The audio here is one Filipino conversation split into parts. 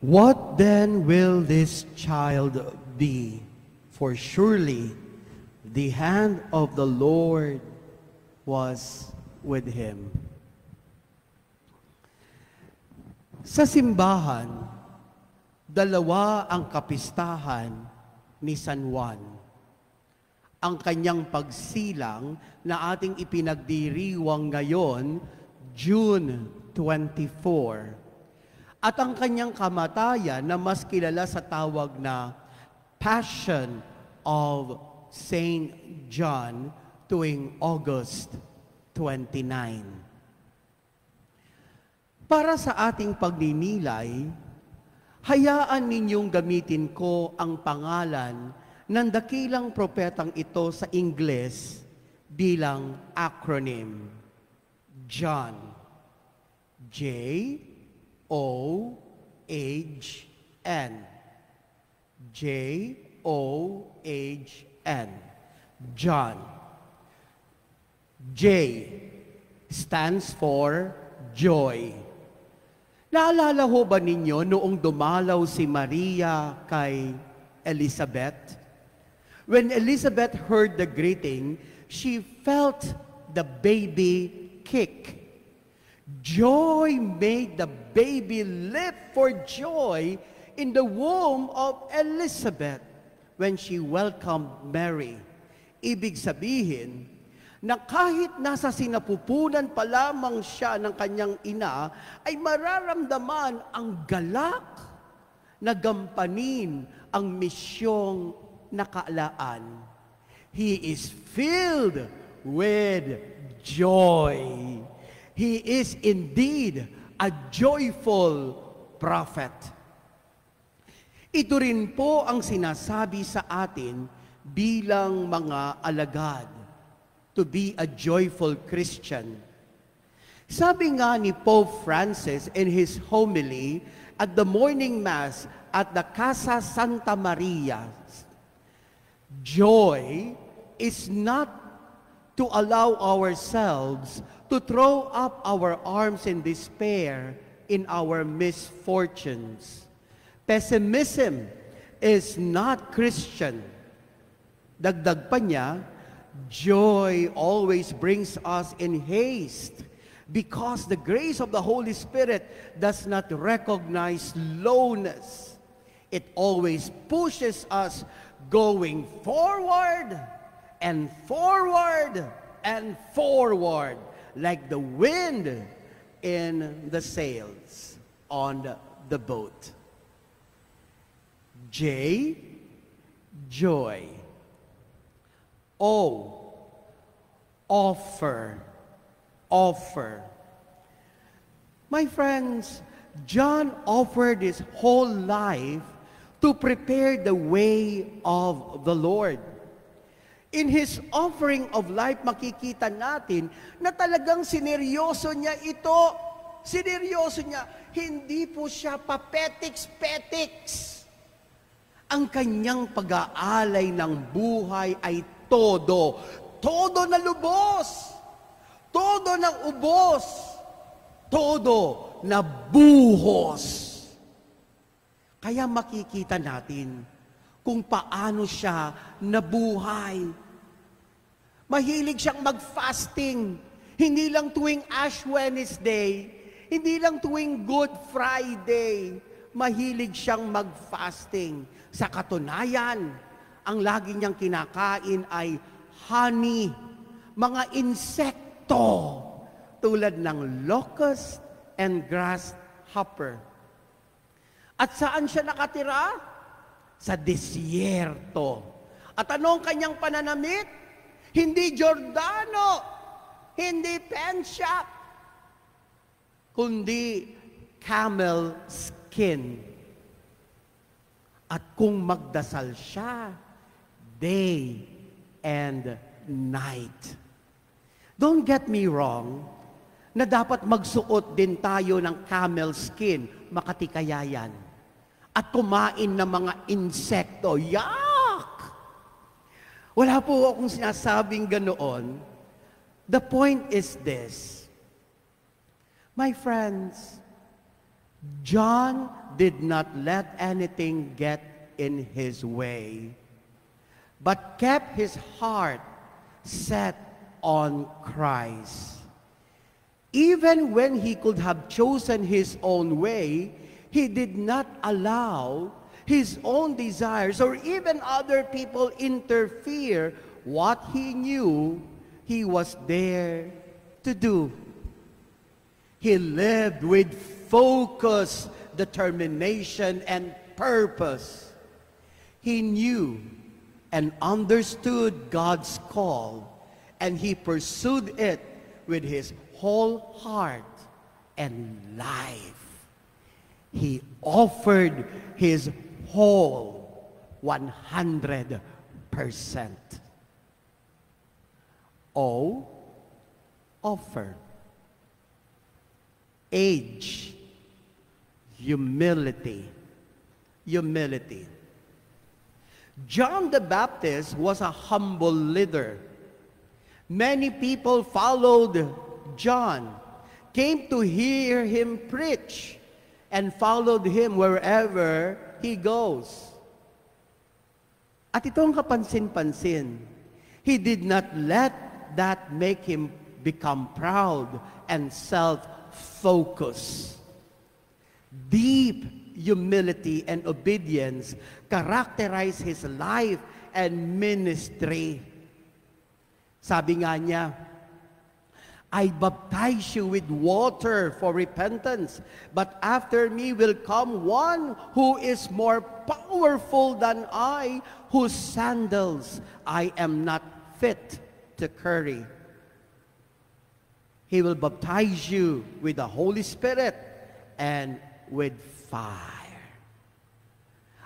What then will this child be? For surely the hand of the Lord was with him. Sa simbahan, dalawa ang kapistahan ni San Juan. Ang kanyang pagsilang na ating ipinagdiriwang ngayon, June 24 at ang kanyang kamatayan na mas kilala sa tawag na Passion of Saint John tuwing August 29. Para sa ating pagninilay, hayaan ninyong gamitin ko ang pangalan ng dakilang propetang ito sa Ingles bilang acronym. John. J O H N. J O H N. John. J stands for joy. Naalala ho ba ninyo noong dumalaw si Maria kay Elizabeth? When Elizabeth heard the greeting, she felt the baby kick. Joy made the baby leap for joy in the womb of Elizabeth when she welcomed Mary. Ibig sabihin, na kahit nasa sinapupunan pa lamang siya ng kanyang ina, ay mararamdaman ang galak na gampanin ang misyong nakaalaan. He is filled with joy. He is indeed a joyful prophet. Ito rin po ang sinasabi sa atin bilang mga alagad to be a joyful Christian. Sabi nga ni Pope Francis in his homily at the morning mass at the Casa Santa Maria, joy is not to allow ourselves to throw up our arms in despair in our misfortunes. Pessimism is not Christian. Dagdag pa niya, joy always brings us in haste because the grace of the Holy Spirit does not recognize lowness. It always pushes us going forward and forward and forward like the wind in the sails on the boat. J, joy. O, offer, offer. My friends, John offered his whole life to prepare the way of the Lord. In His offering of life, makikita natin na talagang sineryoso niya ito. Sineryoso niya. Hindi po siya papetiks-petiks. Ang kanyang pag-aalay ng buhay ay todo. Todo na lubos. Todo ng ubos. Todo na buhos. Kaya makikita natin kung paano siya nabuhay. Mahilig siyang mag-fasting. Hindi lang tuwing Ash Wednesday, hindi lang tuwing Good Friday, mahilig siyang mag-fasting. Sa katunayan, ang lagi niyang kinakain ay honey, mga insekto tulad ng locust and grasshopper. At saan siya nakatira? Sa disyerto. At anong kanyang pananamit? Hindi Giordano, hindi pen shop, kundi camel skin. At kung magdasal siya, day and night. Don't get me wrong, na dapat magsuot din tayo ng camel skin, makatikayayan at kumain ng mga insekto. Yuck! Wala po akong sinasabing ganoon. The point is this. My friends, John did not let anything get in his way, but kept his heart set on Christ. Even when he could have chosen his own way, he did not allow his own desires or even other people interfere what he knew he was there to do. He lived with focus, determination, and purpose. He knew and understood God's call, and he pursued it with his whole heart and life. He offered his whole 100%. O, offer. Age, humility, humility. John the Baptist was a humble leader. Many people followed John, came to hear him preach, and followed him wherever he goes. At itong kapansin-pansin, he did not let that make him become proud and self-focused. Deep humility and obedience characterize his life and ministry. Sabi nga niya, I baptize you with water for repentance, but after me will come one who is more powerful than I, whose sandals I am not fit to carry. He will baptize you with the Holy Spirit and with fire.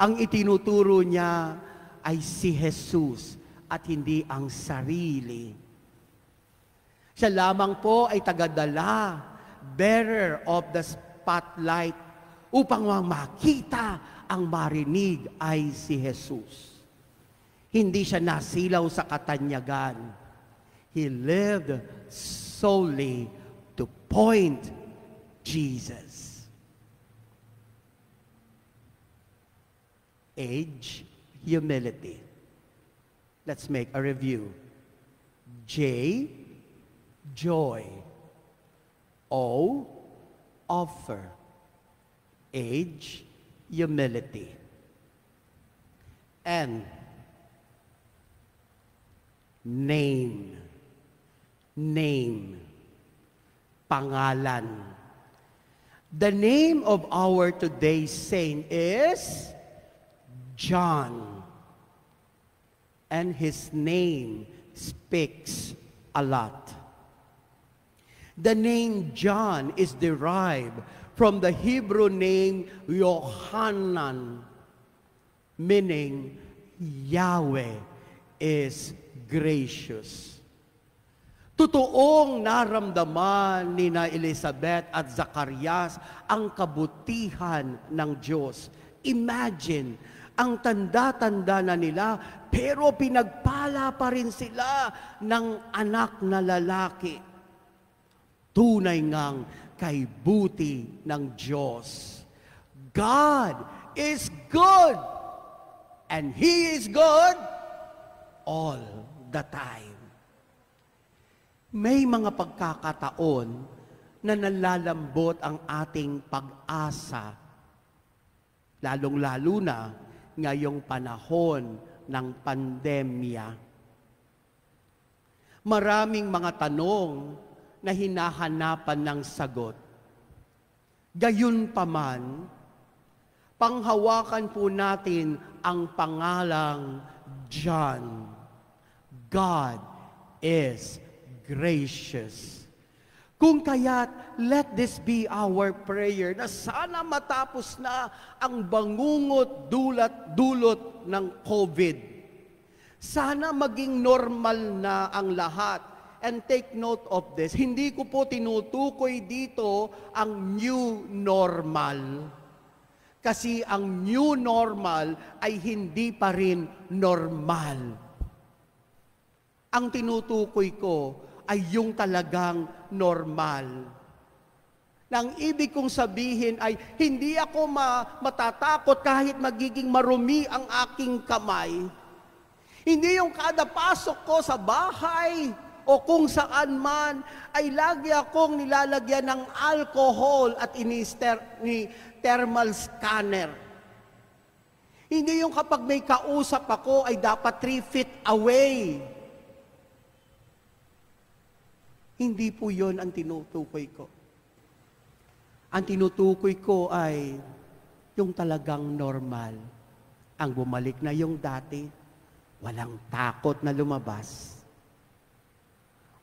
Ang itinuturo niya ay si Jesus at hindi ang sarili. Siya lamang po ay tagadala, bearer of the spotlight, upang makita ang marinig ay si Jesus. Hindi siya nasilaw sa katanyagan. He lived solely to point Jesus. age, humility. Let's make a review. J, joy. O, offer. Age, humility. N, name. Name. Pangalan. The name of our today's saint is John. And his name speaks a lot. The name John is derived from the Hebrew name Yohanan, meaning Yahweh is gracious. Totoong naramdaman ni na Elizabeth at Zacarias ang kabutihan ng Diyos. Imagine, ang tanda-tanda na nila, pero pinagpala pa rin sila ng anak na lalaki. Tunay ngang kay buti ng Diyos. God is good and He is good all the time. May mga pagkakataon na nalalambot ang ating pag-asa, lalong-lalo na ngayong panahon ng pandemya. Maraming mga tanong na hinahanapan ng sagot. Gayunpaman, panghawakan po natin ang pangalang John. God is gracious. Kung kaya't, let this be our prayer na sana matapos na ang bangungot dulat-dulot ng COVID. Sana maging normal na ang lahat. And take note of this, hindi ko po tinutukoy dito ang new normal. Kasi ang new normal ay hindi pa rin normal. Ang tinutukoy ko ay yung talagang normal. Nang ibig kong sabihin ay hindi ako ma- matatakot kahit magiging marumi ang aking kamay. Hindi yung kada pasok ko sa bahay o kung saan man ay lagi akong nilalagyan ng alcohol at inister ni thermal scanner. Hindi yung kapag may kausap ako ay dapat 3 feet away. Hindi po yon ang tinutukoy ko. Ang tinutukoy ko ay yung talagang normal. Ang bumalik na yung dati, walang takot na lumabas.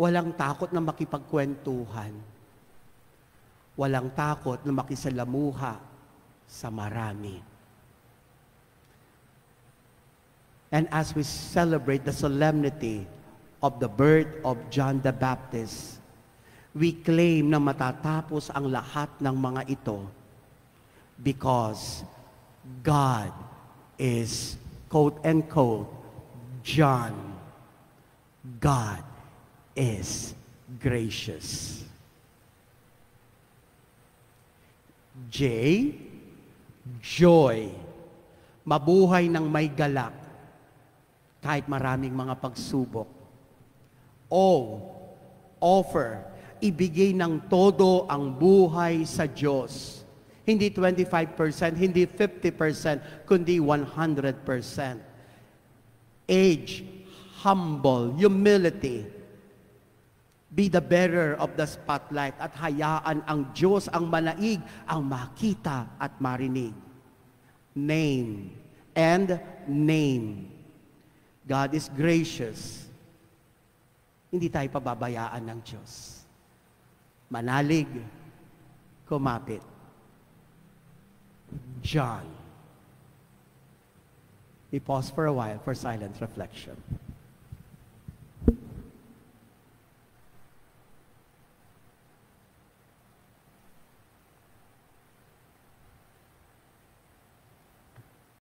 Walang takot na makipagkwentuhan. Walang takot na makisalamuha sa marami. And as we celebrate the solemnity of the birth of John the Baptist, we claim na matatapos ang lahat ng mga ito because God is, quote and quote, John. God is gracious. J, joy. Mabuhay ng may galak kahit maraming mga pagsubok. O, offer ibigay ng todo ang buhay sa Diyos. Hindi 25%, hindi 50%, kundi 100%. Age, humble, humility. Be the bearer of the spotlight at hayaan ang Diyos ang manaig, ang makita at marinig. Name and name. God is gracious. Hindi tayo pababayaan ng Diyos manalig, kumapit. John. We pause for a while for silent reflection.